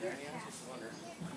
There he is.